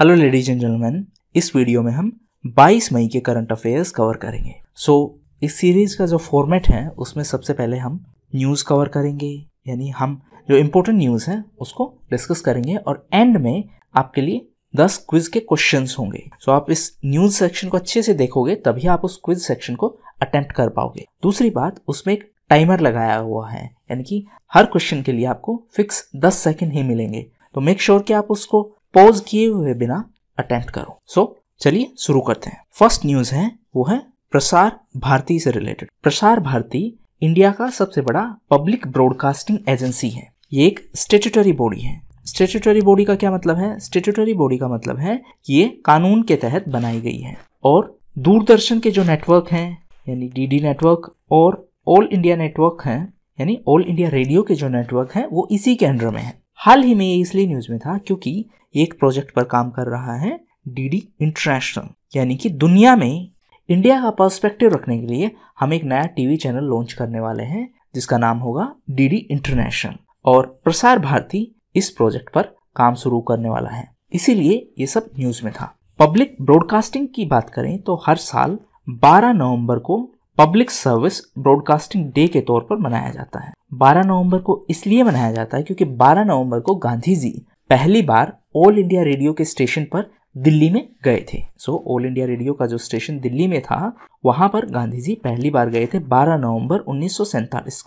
Hello ladies and gentleman इस video में हम 22 मई के करंट अफेयर्स कवर करेंगे। सो so, इस सीरीज़ का जो फॉर्मेट है उसमें सबसे पहले हम न्यूज़ कवर करेंगे। यानी हम जो इम्पोर्टेंट न्यूज़ है उसको डिस्कस करेंगे और एंड में आपके लिए 10 क्विज के क्वेश्चंस होंगे। सो so, आप इस न्यूज़ सेक्शन को अच्छे से देखोगे तभी आप उस क्विज सेक्शन को अटेम्प्ट कर पाओगे। दूसरी बात उसमें एक टाइमर लगाया हुआ है। यानी कि हर क्वेश्चन के लिए आपको फिक्स दस सेकेंड ही मिलेंगे। तो मेक श्योर sure कि आप उसको पॉज किए हुए बिना अटेम्प्ट करो। सो so, चलिए शुरू करते हैं। फ़र्स्ट न्यूज़ है वो है प्रसार भारती से रिलेटेड प्रसार भारती इंडिया का सबसे बड़ा पब्लिक ब्रॉडकास्टिंग एजेंसी है। ये एक स्टेचुटरी बॉडी है। स्टेचुटरी बॉडी का क्या मतलब है? स्टेचुटरी बॉडी का मतलब है कि ये कानून के तहत बनाई गई है। और दूरदर्शन के जो नेटवर्क हैं यानी डीडी नेटवर्क और ऑल इंडिया नेटवर्क हैं यानी ऑल इंडिया रेडियो के जो नेटवर्क हैं वो इसी के अंडर में है। हाल ही में ये इसलिए न्यूज़ में था क्योंकि एक प्रोजेक्ट पर काम कर रहा है डीडी इंटरनेशनल। यानी कि दुनिया में इंडिया का पर्सपेक्टिव रखने के लिए हम एक नया टीवी चैनल लॉन्च करने वाले हैं, जिसका नाम होगा डीडी इंटरनेशनल। और प्रसार भारती इस प्रोजेक्ट पर काम शुरू करने वाला है। इसीलिए ये सब न्यूज़ में था। पब्लिक ब्रॉडकास्टिंग की बात करें तो हर साल 12 नवंबर को पब्लिक सर्विस ब्रॉडकास्टिंग डे के तौर पर मनाया जाता है। 12 नवंबर को इसलिए मनाया जाता है क्योंकि 12 नवंबर को गांधी जी पहली बार ऑल इंडिया रेडियो के स्टेशन पर दिल्ली में गए थे। सो ऑल इंडिया रेडियो का जो स्टेशन दिल्ली में था, वहाँ पर गांधी जी पहली बार गए थे 12 नवंबर उन्नीस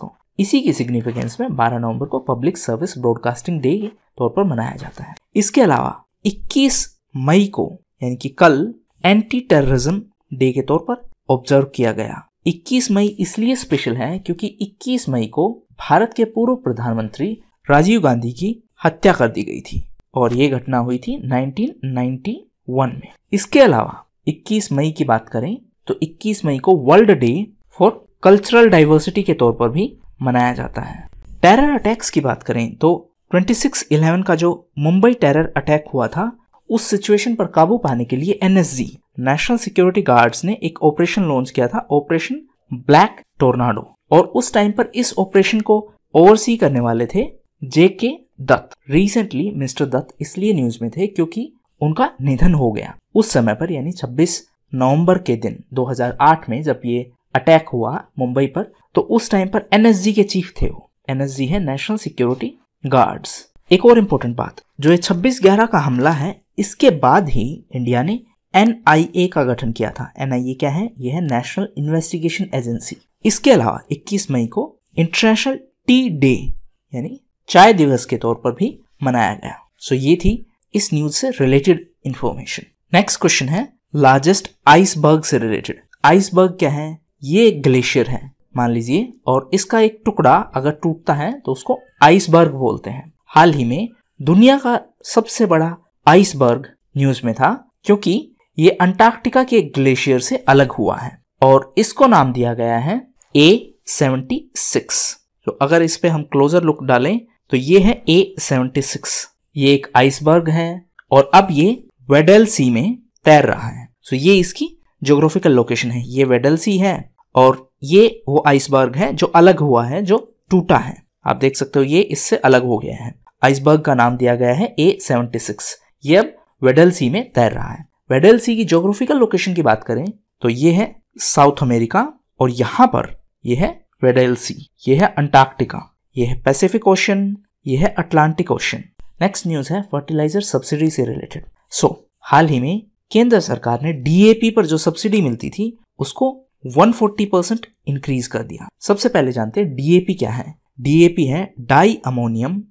को। इसी की सिग्निफिकेंस में 12 नवंबर को पब्लिक सर्विस ब्रॉडकास्टिंग डे के तौर पर मनाया जाता है। इसके अलावा 21 मई को, यानी कि कल एंटी टेररिज्म डे के तौर पर ऑब्ज़र्व किया गया। 21 मई इसलिए स्पेशल है क्योंकि 21 मई को भारत के पूर्व प्रधानमंत्री राजीव गांधी की हत्या कर दी गई थी और ये घटना हुई थी 1991 में। इसके अलावा 21 मई की बात करें तो 21 मई को world day for cultural diversity के तौर पर भी मनाया जाता है। टेरर अटैक्स की बात करें तो 26/11 का जो मुंबई टेरर अटैक हुआ था, उस सिचुएशन पर काबू पाने के लिए एनएसजी, नेशनल सिक्योरिटी गार्ड्स ने एक ऑपरेशन लॉन्च किया था, ऑपरेशन ब्लैक टोर्नाडो। और उस टाइम पर इस ऑपरेशन को ओवरसी करने वाले थे जे के दत्त। रिसेंटली मिस्टर दत्त इसलिए न्यूज़ में थे क्योंकि उनका निधन हो गया। उस समय पर, यानी 26 नवंबर के दिन 2008 में जब ये अटैक हुआ मुंबई पर तो उस टाइम पर एनएसजी के चीफ थे वो। एनएसजी है नेशनल सिक्योरिटी गार्ड्स एक और इम्पोर्टेंट बात, जो ये छब्बीस ग्यारह का हमला है, इसके बाद ही इंडिया ने एनआईए का गठन किया था। एनआईए क्या है? यह है नेशनल इन्वेस्टिगेशन एजेंसी इसके अलावा 21 मई को इंटरनेशनल टी डे यानी चाय दिवस के तौर पर भी मनाया गया। सो so, ये थी इस न्यूज़ से रिलेटेड इंफॉर्मेशन नेक्स्ट क्वेश्चन है लार्जेस्ट आइसबर्ग से रिलेटेड आइसबर्ग क्या है? ये एक ग्लेशियर है मान लीजिए और इसका एक टुकड़ा अगर टूटता है तो उसको आइसबर्ग बोलते हैं। हाल ही में दुनिया का सबसे बड़ा आइसबर्ग न्यूज़ में था क्योंकि ये अंटार्कटिका के ग्लेशियर से अलग हुआ है और इसको नाम दिया गया है ए सेवेंटी सिक्स। तो अगर इस पे हम क्लोजर लुक डालें तो ये है ए सेवेंटी सिक्स ये एक आइसबर्ग है और अब ये वेडल सी में तैर रहा है। सो ये इसकी जोग्राफिकल लोकेशन है। ये वेडल सी है और ये वो आइसबर्ग है जो अलग हुआ है, जो टूटा है। आप देख सकते हो, ये इससे अलग हो गया है। आइसबर्ग का नाम दिया गया है ए सेवेंटी सिक्स ये अब वेडल सी में तैर रहा है। वेडल सी की जोग्राफिकल लोकेशन की बात करें तो ये है साउथ अमेरिका और यहाँ पर यह है वेडल सी ये है अंटार्कटिका ये है पैसिफिक ओशन ये है अटलांटिक ओशन नेक्स्ट न्यूज़ है फर्टिलाइज़र सब्सिडी से रिलेटेड सो so, हाल ही में केंद्र सरकार ने डीएपी पर जो सब्सिडी मिलती थी उसको 140 परसेंट इंक्रीज कर दिया। सबसे पहले जानते हैं डीएपी क्या है। डीएपी है डाई अमोनियम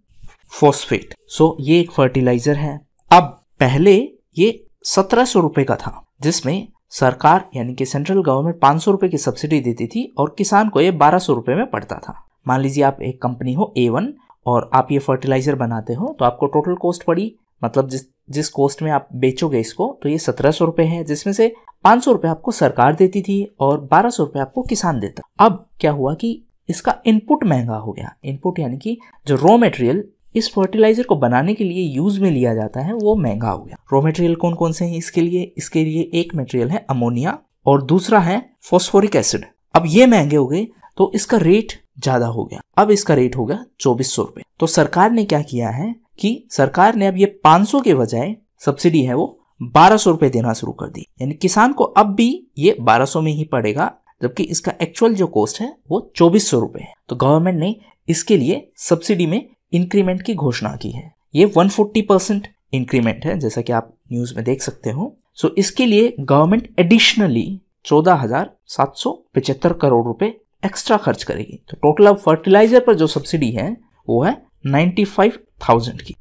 फॉस्फेट सो ये एक फर्टिलाइज़र है। अब पहले ये सत्रह सौ रुपए का था जिसमें सरकार यानी कि सेंट्रल गवर्नमेंट पाँच सौ रुपए की सब्सिडी देती थी और किसान को ये बारह सौ रुपए में पड़ता था। मान लीजिए आप एक कंपनी हो ए वन और आप ये फर्टिलाइज़र बनाते हो तो आपको टोटल कॉस्ट पड़ी मतलब जिस जिस कॉस्ट में आप बेचोगे इसको तो ये सत्रह सौ रुपए है, जिसमें से पाँच सौ रुपए आपको सरकार देती थी और बारह सौ रुपए आपको किसान देता। अब क्या हुआ कि इसका इनपुट महँगा हो गया। इनपुट यानी कि जो रॉ मटेरियल इस फर्टिलाइज़र को बनाने के लिए यूज़ में लिया जाता है, वो महँगा हो गया। रॉ मटेरियल कौन कौन से हैं इसके लिए? इसके लिए एक मटेरियल है अमोनिया और दूसरा है फॉस्फोरिक एसिड अब ये महँगे हो गए तो इसका रेट ज़्यादा हो गया। अब इसका रेट हो गया चौबीस सौ रुपए। तो सरकार ने क्या किया है कि सरकार ने अब ये 500 के बजाय सब्सिडी है वो बारह सौ रुपए देना शुरू कर दी। यानी किसान को अब भी ये बारह सौ में ही पड़ेगा, जबकि इसका एक्चुअल जो कॉस्ट है वो चौबीस सौ रुपए है। तो गवर्नमेंट ने इसके लिए सब्सिडी में इंक्रीमेंट की घोषणा की है। ये 140 परसेंट इंक्रीमेंट है, जैसा कि आप न्यूज़ में देख सकते हो। सो इसके लिए गवर्नमेंट एडिशनली चौदह हज़ार सात सौ पिछहत्तर करोड़ रुपए एक्स्ट्रा खर्च करेगी। तो टोटल अब फर्टिलाइज़र पर जो सब्सिडी है, वो है नाइन्टी फाइव थाउज़ेंड की।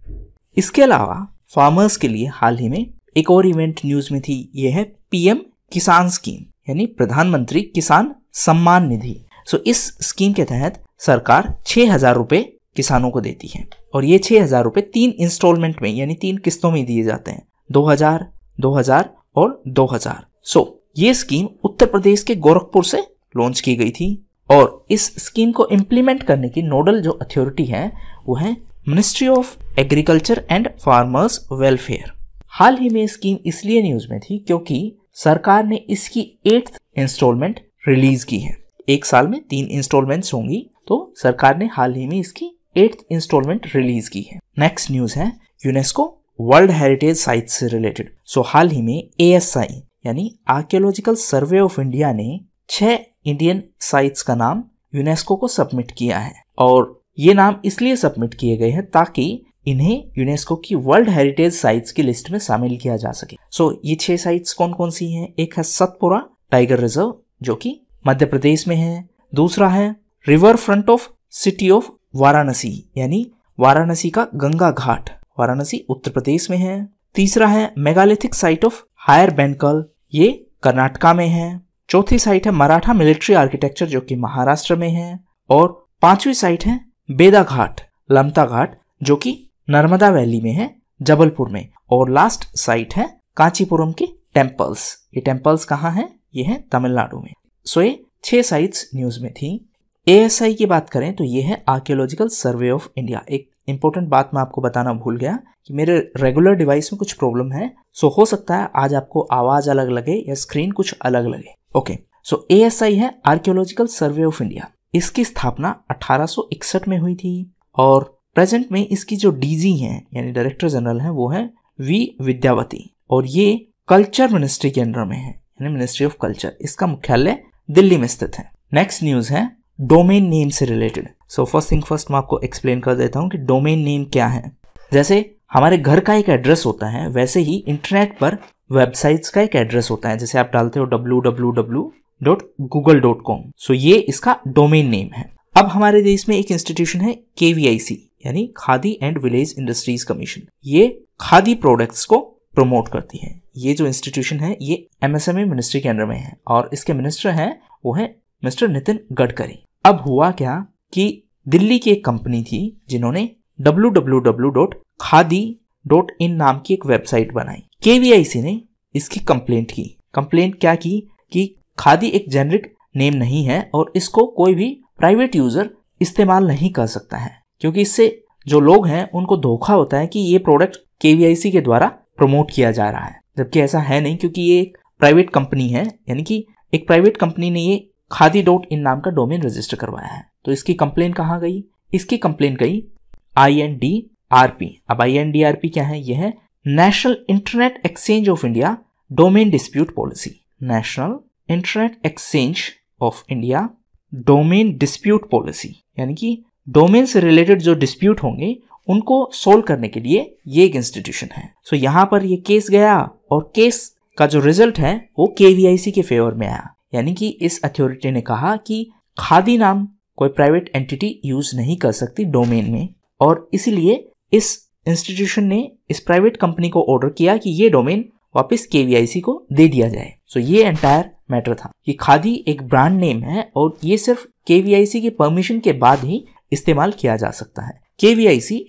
इसके अलावा फार्मर्स के लिए हाल ही में एक और इवेंट न्यूज़ में थी, ये है पीएम किसान स्कीम यानी प्रधानमंत्री किसान सम्मान निधि। सो इस स्कीम के तहत सरकार छह हज़ार रुपए किसानों को देती है, और ये छह हज़ार रुपए तीन इंस्टॉलमेंट में, यानी तीन किस्तों में दिए जाते हैं। दो हज़ार दो हज़ार और दो हज़ार। सो ये स्कीम उत्तर प्रदेश के गोरखपुर से लॉन्च की गई थी। और इस स्कीम को इम्प्लीमेंट करने की नोडल जो अथॉरिटी है, वो है ministry of agriculture and farmers welfare हाल ही में स्कीम इसलिए न्यूज़ में थी क्योंकि सरकार ने इसकी एट्थ इंस्टॉलमेंट रिलीज़ की है। एक साल में तीन इंस्टॉलमेंट्स होंगी तो सरकार ने हाल ही में इसकी एट्थ इंस्टॉलमेंट रिलीज़ की है। नेक्स्ट न्यूज़ है यूनेस्को वर्ल्ड हेरिटेज साइट से रिलेटेड सो हाल ही में ASI यानी आर्कियोलॉजिकल सर्वे ऑफ़ इंडिया ने छह इंडियन साइट्स का नाम यूनेस्को को सबमिट किया है। और ये नाम इसलिए सबमिट किए गए हैं ताकि इन्हें यूनेस्को की वर्ल्ड हेरिटेज साइट्स की लिस्ट में शामिल किया जा सके। सो so, ये छह साइट्स कौन कौन सी हैं? एक है सतपुरा टाइगर रिज़र्व जो कि मध्य प्रदेश में है। दूसरा है river front of city of Varanasi यानी वाराणसी का गंगा घाट। वाराणसी उत्तर प्रदेश में है। तीसरा है megalithic site of Hire Benkal ये कर्नाटका में है। चौथी साइट है मराठा मिलिट्री आर्किटेक्चर जो कि महाराष्ट्र में है, और पांचवी साइट है बेदा घाट, लमता घाट, जो कि नर्मदा वैली में है, जबलपुर में, और लास्ट साइट है कांचीपुरम के टेम्पल्स ये टेम्पल्स कहाँ हैं? ये है तमिलनाडु में। सो ये छह साइट्स न्यूज़ में थी। एएसआई की बात करें तो ये है आर्कियोलॉजिकल सर्वे ऑफ़ इंडिया एक इंपॉर्टेंट बात मैं आपको बताना भूल गया कि मेरे रेगुलर डिवाइस में कुछ प्रॉब्लम है। सो हो सकता है आज आपको आवाज़ अलग लगे या स्क्रीन कुछ अलग लगे। ओके सो एएसआई है आर्कियोलॉजिकल सर्वे ऑफ़ इंडिया इसकी स्थापना 1861 में हुई थी और प्रेजेंट में इसकी जो डीजी हैं, यानी डायरेक्टर जनरल हैं, वो है वी विद्यावती और ये कल्चर मिनिस्ट्री के अंडर में है, यानी मिनिस्ट्री ऑफ़ कल्चर इसका मुख्यालय दिल्ली में स्थित है। नेक्स्ट न्यूज़ है डोमेन नेम से related so first thing first मैं आपको एक्सप्लेन कर देता हूँ कि डोमेन नेम क्या है। जैसे हमारे घर का एक एड्रेस होता है, वैसे ही इंटरनेट पर वेबसाइट्स का एक एड्रेस होता है, जैसे आप डालते हो W W W dot Google dot com so ये इसका डोमेन नेम है। अब हमारे देश में एक इंस्टीट्यूशन है के यानी Khadi and village industries commission ये खादी प्रोडक्ट्स को प्रमोट करती है। ये जो इंस्टीट्यूशन है, ये एमएसएमई मिनिस्ट्री के अंडर में है, और इसके मिनिस्टर हैं, वो है मिस्टर नितिन गडकरी। अब हुआ क्या कि दिल्ली की एक कंपनी थी, जिन्होंने W W W dot khadi dot in नाम की एक वेबसाइट बनाई। के ने इसकी कंप्लेंट की। कंप्लेंट क्या की? कि खादी एक जेनरिक नेम नहीं है और इसको कोई भी प्राइवेट यूज़र इस्तेमाल नहीं कर सकता है। क्योंकि इससे जो लोग हैं, उनको धोखा होता है कि ये प्रोडक्ट के के द्वारा प्रमोट किया जा रहा है। जबकि ऐसा है नहीं, क्योंकि ये एक प्राइवेट कंपनी है, यानी कि एक प्राइवेट कंपनी ने ये खादी डॉट इन नाम का डोमेन रजिस्टर करवाया है। तो इसकी कंप्लेन कहाँ गई? इसकी कंप्लेन गई I N D R P अब I N D R P क्या है? यह है national internet exchange of India domain dispute policy national internet exchange of India domain dispute policy यानी कि डोमेन से रिलेटेड जो डिस्प्यूट होंगे उनको सोल्व करने के लिए ये एक इंस्टीट्यूशन है। सो so, यहाँ पर ये केस गया और केस का जो रिज़ल्ट है वो के के फेवर में आया। यानी कि इस अथॉरिटी ने कहा कि खादी नाम कोई प्राइवेट एंटिटी यूज़ नहीं कर सकती डोमेन में और इसीलिए इस इंस्टीट्यूशन ने इस प्राइवेट कंपनी को ऑर्डर किया कि ये डोमेन वापस केवीआईसी को दे दिया जाए। सो so, ये एंटायर मैटर था कि खादी एक ब्रांड नेम है और ये सिर्फ़ के की परमिशन के बाद ही इस्तेमाल किया जा सकता है। के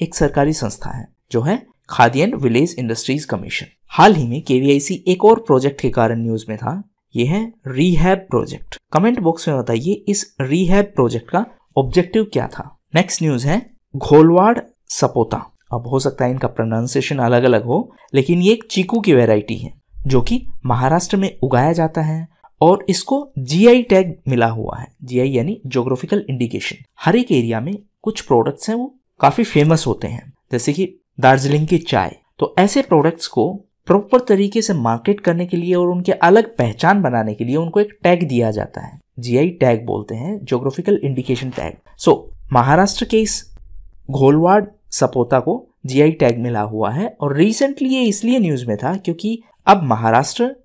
एक सरकारी संस्था है जो है Khadi and village industries commission. हाल ही में के एक और प्रोजेक्ट के कारण न्यूज़ में था ये है रीहैब प्रोजेक्ट कमेंट बॉक्स में बताइए इस रीहैब प्रोजेक्ट का ऑब्जेक्टिव क्या था। नेक्स्ट न्यूज़ है घोलवाड़ सपोता। अब हो सकता है इनका प्रोनाउंसिएशन अलग अलग हो, लेकिन ये एक चीकू की वेराइटी है, जो कि महाराष्ट्र में उगाया जाता है और इसको जीआई टैग मिला हुआ है। जीआई यानी जोग्राफिकल इंडिकेशन हर एक एरिया में कुछ प्रोडक्ट्स हैं, वो काफ़ी फ़ेमस होते हैं, जैसे कि दार्जिलिंग की चाय। तो ऐसे प्रोडक्ट्स को प्रॉपर तरीके से मार्केट करने के लिए और उनके अलग पहचान बनाने के लिए उनको एक टैग दिया जाता है। जीआई टैग बोलते हैं geographical indication tag so Maharashtra के इस घोलवाड़ सपोता को जीआई टैग मिला हुआ है और रिसेंटली ये इसलिए न्यूज़ में था क्योंकि अब महाराष्ट्र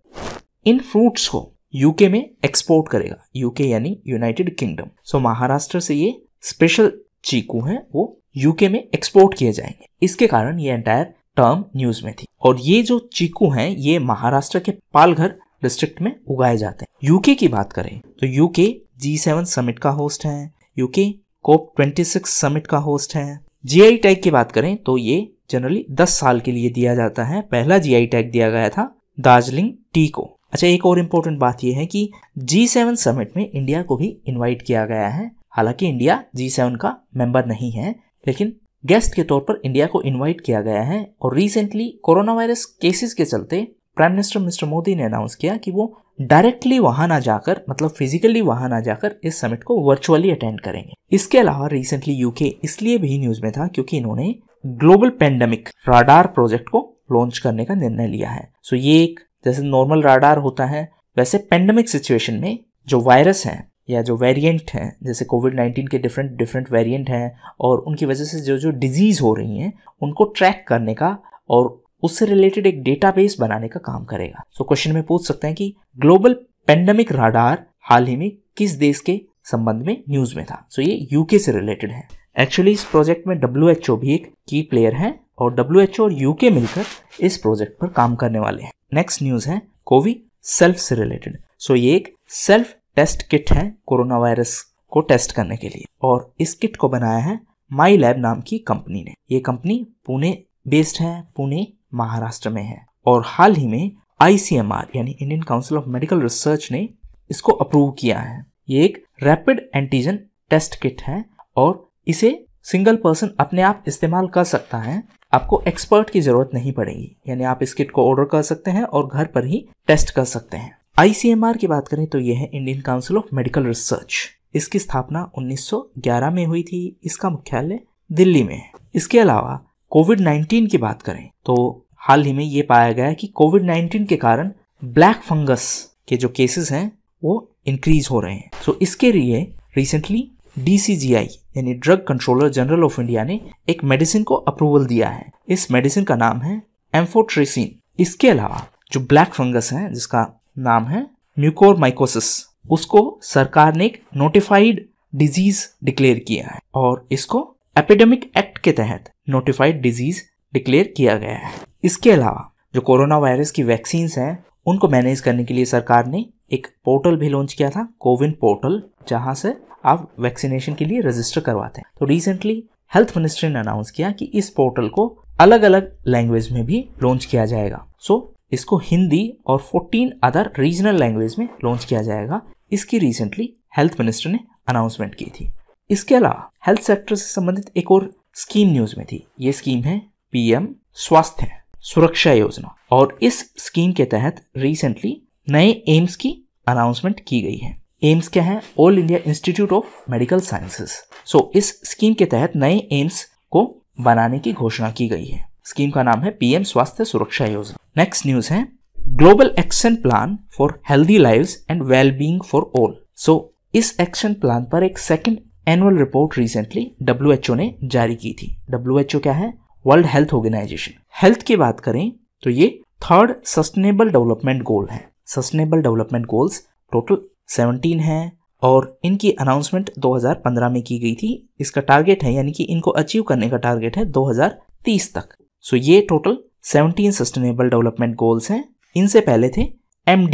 इन फ्रूट्स को यूके में एक्सपोर्ट करेगा। यूके यानी यूनाइटेड किंगडम सो महाराष्ट्र से ये स्पेशल चीकू हैं, वो यूके में एक्सपोर्ट किए जाएँगे। इसके कारण ये एंटायर टर्म न्यूज़ में थी। और ये जो चीकू हैं, ये महाराष्ट्र के पालघर डिस्ट्रिक्ट में उगाए जाते हैं। यूके की बात करें तो यूके जी सेवन समिट का होस्ट है। UK COP twenty six summit का होस्ट है। जीआई टैग की बात करें तो ये जनरली 10 साल के लिए दिया जाता है। पहला जीआई टैग दिया गया था दार्जिलिंग टी को। अच्छा एक और इम्पोर्टेंट बात यह है कि जी सेवन समिट में इंडिया को भी इनवाइट किया गया है। हालाँकि इंडिया जी सेवन का मेंबर नहीं है, लेकिन गेस्ट के तौर पर इंडिया को इनवाइट किया गया है। और रिसेंटली कोरोना वायरस केसेस के चलते प्राइम मिनिस्टर मिस्टर मोदी ने अनाउंस किया कि वो डायरेक्टली वहाँ ना जाकर मतलब फिजिकली वहाँ ना जाकर इस समिट को वर्चुअली अटेंड करेंगे। इसके अलावा रिसेंटली यूके इसलिए भी न्यूज़ में था क्योंकि इन्होंने ग्लोबल पेंडेमिक राडार प्रोजेक्ट को लॉन्च करने का निर्णय लिया है। सो ये एक जैसे नॉर्मल राडार होता है, वैसे पेंडेमिक सिचुएशन में जो वायरस हैं या जो वेरिएंट हैं, जैसे कोविड नाइन्टीन के डिफरेंट डिफरेंट वेरिएंट हैं और उनकी वजह से जो जो डिज़ीज़ हो रही हैं, उनको ट्रैक करने का और उससे रिलेटेड एक डेटाबेस बनाने का काम करेगा। सो so, क्वेश्चन में पूछ सकते हैं कि ग्लोबल पेंडेमिक राडार हाल ही में किस देश के संबंध में न्यूज़ में था? सो so, ये यूके से रिलेटेड है। एक्चुअली इस प्रोजेक्ट में डब्ल्यूएचओ भी एक की प्लेयर है और डब्ल्यूएचओ और यूके मिलकर इस प्रोजेक्ट पर काम करने वाले हैं। नेक्स्ट न्यूज़ है कोवी सेल्फ से रिलेटेड सो ये एक सेल्फ टेस्ट किट है कोरोना वायरस को टेस्ट करने के लिए और इस किट को बनाया है माई लैब नाम की कंपनी ने। ये कंपनी पुणे बेस्ड है पुणे महाराष्ट्र में है। और हाल ही में आईसीएमआर यानी Indian council of medical research ने इसको अप्रूव किया है। ये एक रैपिड एंटीजन टेस्ट किट है और इसे सिंगल पर्सन अपने आप इस्तेमाल कर सकता है। आपको एक्सपर्ट की ज़रूरत नहीं पड़ेगी। यानी आप इस किट को ऑर्डर कर सकते हैं और घर पर ही टेस्ट कर सकते हैं। आईसीएमआर की बात करें तो यह है Indian council of medical research इसकी स्थापना 1911 में हुई थी। इसका मुख्यालय दिल्ली में है। इसके अलावा कोविड 19 की बात करें तो हाल ही में ये पाया गया कि कोविड 19 के कारण ब्लैक फंगस के जो केसेस हैं वो इंक्रीज हो रहे हैं। सो so, इसके लिए रिसेंटली डीसीजीआई यानी drug controller general of India ने एक मेडिसिन को अप्रूवल दिया है। इस मेडिसिन का नाम है एम्फोट्रेसिन इसके अलावा जो ब्लैक फंगस है जिसका नाम है म्यूकोर माइकोसिस उसको सरकार ने एक नोटिफाइड डिज़ीज़ डिक्लेयर किया है और इसको एपिडेमिक एक्ट के तहत नोटिफाइड डिज़ीज़ डिक्लेयर किया गया है। इसके अलावा जो कोरोना वायरस की वैक्सीन हैं उनको मैनेज करने के लिए सरकार ने एक पोर्टल भी लॉन्च किया था कोविन पोर्टल जहाँ से आप वैक्सीनेशन के लिए रजिस्टर करवाते हैं। तो रिसेंटली हेल्थ मिनिस्ट्री ने अनाउंस किया कि इस पोर्टल को अलग अलग लैंग्वेज में भी लॉन्च किया जाएगा। सो so, इसको हिंदी और 14 अदर रीजनल लैंग्वेज में लॉन्च किया जाएगा। इसकी रिसेंटली हेल्थ मिनिस्टर ने अनाउंसमेंट की थी। इसके अलावा हेल्थ सेक्टर से संबंधित एक और स्कीम न्यूज़ में थी। ये स्कीम है पीएम स्वास्थ्य सुरक्षा योजना और इस स्कीम के तहत रिसेंटली नए एम्स की अनाउंसमेंट की गई है। एम्स क्या है? All India institute of medical sciences so इस स्कीम के तहत नए एम्स को बनाने की घोषणा की गई है। स्कीम का नाम है पीएम स्वास्थ्य सुरक्षा योजना नेक्स्ट न्यूज़ है global action plan for healthy lives and well being for all so इस एक्शन प्लान पर एक second annual report recently WHO ने जारी की थी। डब्ल्यूएचओ क्या है? वर्ल्ड हेल्थ ऑर्गेनाइजेशन हेल्थ की बात करें तो ये थर्ड सस्टेनेबल डेवलपमेंट गोल है। सस्टेनेबल डेवलपमेंट गोल्स टोटल 17 है और इनकी अनाउंसमेंट 2015 में की गई थी। इसका टारगेट है, यानी कि इनको अचीव करने का टारगेट है 2030 तक। सो ये टोटल 17 सस्टेनेबल डेवलपमेंट गोल्स हैं। इनसे पहले थे एम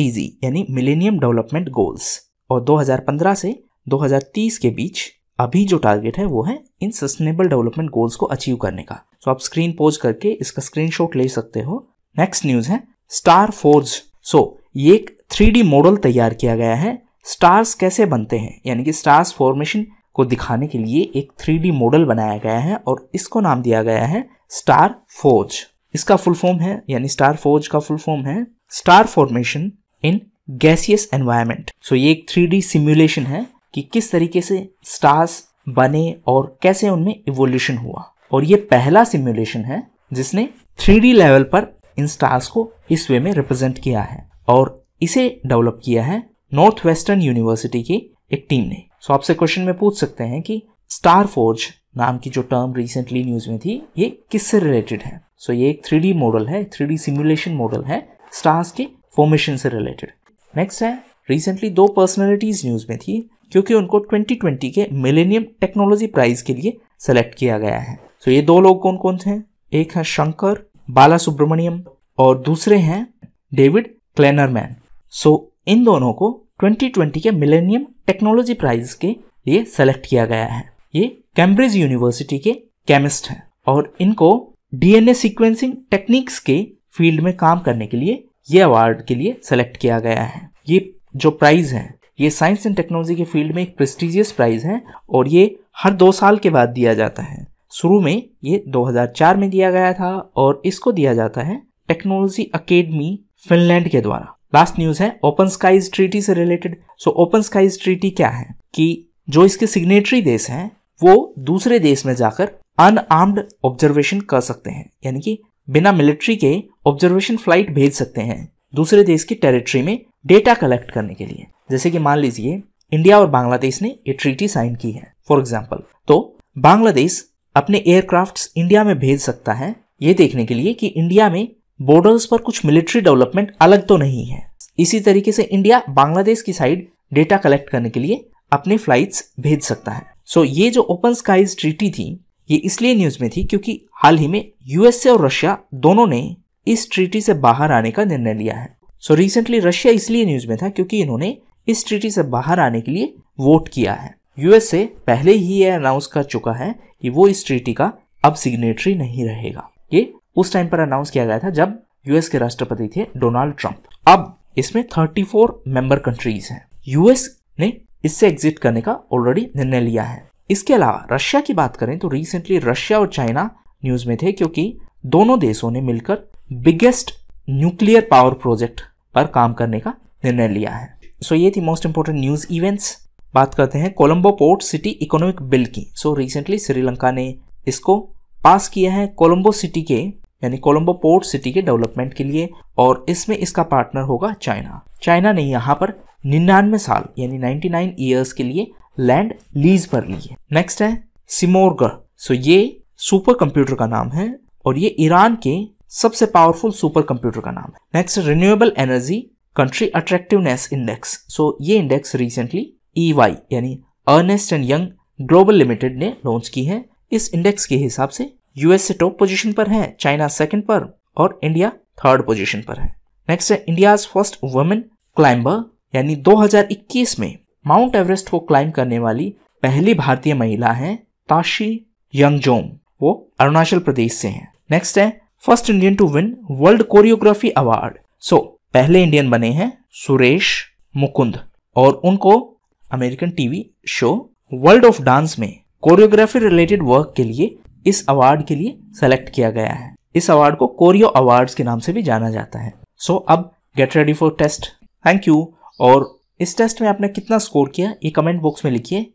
यानी मिलेनियम डेवलपमेंट गोल्स और 2015 से 2030 के बीच अभी जो टारगेट है, वो है इन सस्टेनेबल डेवलपमेंट गोल्स को अचीव करने का। so आप स्क्रीन पोज करके इसका स्क्रीनशॉट ले सकते हो। नेक्स्ट न्यूज़ है स्टार फोर्ज सो ये एक थ्री मॉडल तैयार किया गया है। स्टार्स कैसे बनते हैं? यानी कि स्टार्स फॉर्मेशन को दिखाने के लिए एक थ्री मॉडल बनाया गया है और इसको नाम दिया गया है स्टार फोर्ज इसका फुल फॉर्म है, यानी स्टार फोर्ज का फुल फॉर्म है। Star formation in gaseous environment so ये एक थ्री सिमुलेशन है। कि किस तरीके से स्टार्स बने और कैसे उनमें इवोल्यूशन हुआ। और ये पहला सिमुलेशन है जिसने थ्री लेवल पर इन स्टार्स को इस वे में रिप्रेजेंट किया है और इसे डेवलप किया है नॉर्थ वेस्टर्न यूनिवर्सिटी की एक टीम ने। सो आपसे क्वेश्चन में पूछ सकते हैं कि स्टार फोर्ज नाम की जो टर्म रिसेंटली न्यूज़ में थी ये किससे रिलेटेड है? सो so, ये एक थ्री मॉडल है थ्री डी सिमुलेशन मॉडल है स्टार्स के फॉर्मेशन से रिलेटेड नेक्स्ट है रिसेंटली दो पर्सनैलिटीज न्यूज़ में थी क्योंकि उनको 2020 के मिलेनियम टेक्नोलॉजी प्राइज के लिए सेलेक्ट किया गया है। सो so, ये दो लोग कौन कौन थे एक है शंकर बाला सुब्रमण्यम और दूसरे हैं डेविड क्लेनरमैन। सो so, इन दोनों को 2020 के मिलेनियम टेक्नोलॉजी प्राइज के लिए सेलेक्ट किया गया है। ये कैम्ब्रिज यूनिवर्सिटी के केमिस्ट हैं और इनको डीएनए सीक्वेंसिंग टेक्निक्स के फ़ील्ड में काम करने के लिए ये अवार्ड के लिए सेलेक्ट किया गया है। ये जो प्राइज है ये साइंस एंड टेक्नोलॉजी के फ़ील्ड में एक प्रेस्टिजियस प्राइज है और ये हर दो साल के बाद दिया जाता है। शुरू में ये 2004 में दिया गया था और इसको दिया जाता है टेक्नोलॉजी अकेडमी फिनलैंड के द्वारा। लास्ट न्यूज़ है ओपन स्काईज ट्रीटी से related so open skies treaty क्या है? कि जो इसके सिग्नेटरी देश हैं, वो दूसरे देश में जाकर अनआर्म्ड ऑब्जर्वेशन कर सकते हैं। यानी कि बिना मिलिट्री के ऑब्जर्वेशन फ़्लाइट भेज सकते हैं। दूसरे देश की टेरिटरी में डेटा कलेक्ट करने के लिए। जैसे कि मान लीजिए इंडिया और बांग्लादेश ने ये ट्रीटी साइन की है फॉर एग्ज़ाम्पल तो बांग्लादेश अपने एयरक्राफ्ट इंडिया में भेज सकता है ये देखने के लिए कि इंडिया में बॉर्डर्स पर कुछ मिलिट्री डेवलपमेंट अलग तो नहीं है। इसी तरीके से इंडिया बांग्लादेश की साइड डेटा कलेक्ट करने के लिए अपने फ्लाइट्स भेज सकता है। सो so, ये जो ओपन स्काईज ट्रीटी थी ये इसलिए न्यूज़ में थी क्योंकि हाल ही में यूएसए और रशिया दोनों ने इस ट्रीटी से बाहर आने का निर्णय लिया है। सो रिसेंटली रशिया इसलिए न्यूज़ में था क्योंकि इन्होंने इस ट्रीटी से बाहर आने के लिए वोट किया है। यूएसए पहले ही यह अनाउंस कर चुका है कि वो इस ट्रीटी का अब सिग्नेटरी नहीं रहेगा। ये उस टाइम पर अनाउंस किया गया था जब यूएस के राष्ट्रपति थे डोनाल्ड ट्रंप अब इसमें 34 मेंबर कंट्रीज़ हैं। यूएस ने इससे एग्जिट करने का ऑलरेडी निर्णय लिया है। इसके अलावा रशिया की बात करें तो रिसेंटली रशिया और चाइना न्यूज़ में थे क्योंकि दोनों देशों ने मिलकर बिगेस्ट न्यूक्लियर पावर प्रोजेक्ट पर काम करने का निर्णय लिया है। सो so, ये थी मोस्ट इंपोर्टेंट न्यूज़ इवेंट्स बात करते हैं Colombo port city economic bill की। सो रिसेंटली श्रीलंका ने इसको पास किया है कोलंबो सिटी के यानी कोलंबो पोर्ट सिटी के डेवलपमेंट के लिए और इसमें इसका पार्टनर होगा चाइना। चाइना ने यहाँ पर निन्यानवे साल यानी 99 ईयर्स के लिए लैंड लीज पर ली है। नेक्स्ट है सिमोरगढ़ सो ये सुपर कंप्यूटर का नाम है और ये ईरान के सबसे पावरफुल सुपर कंप्यूटर का नाम है। Next renewable energy country attractiveness index so ये इंडेक्स रिसेंटली ई वाई यानी Ernest and Young global limited ने लॉन्च की है। इस इंडेक्स के हिसाब से यूएसए टॉप पोजीशन पर है चाइना सेकंड पर और इंडिया थर्ड पोजीशन पर है। नेक्स्ट है इंडिया फ़र्स्ट वुमेन क्लाइंबर यानी 2021 में माउंट एवरेस्ट को क्लाइंब करने वाली पहली भारतीय महिला है, ताशी यंगजोम वो अरुणाचल प्रदेश से हैं। नेक्स्ट है first Indian to win world choreography award. So पहले इंडियन बने हैं सुरेश मुकुंद और उनको American TV show World of Dance में कोरियोग्राफी रिलेटेड वर्क के लिए इस अवार्ड के लिए सेलेक्ट किया गया है। इस अवार्ड को कोरियो अवार्ड्स के नाम से भी जाना जाता है। सो so, अब get ready for test thank you और इस टेस्ट में आपने कितना स्कोर किया ये कमेंट बॉक्स में लिखिए।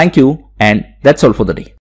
Thank you and that's all for the day.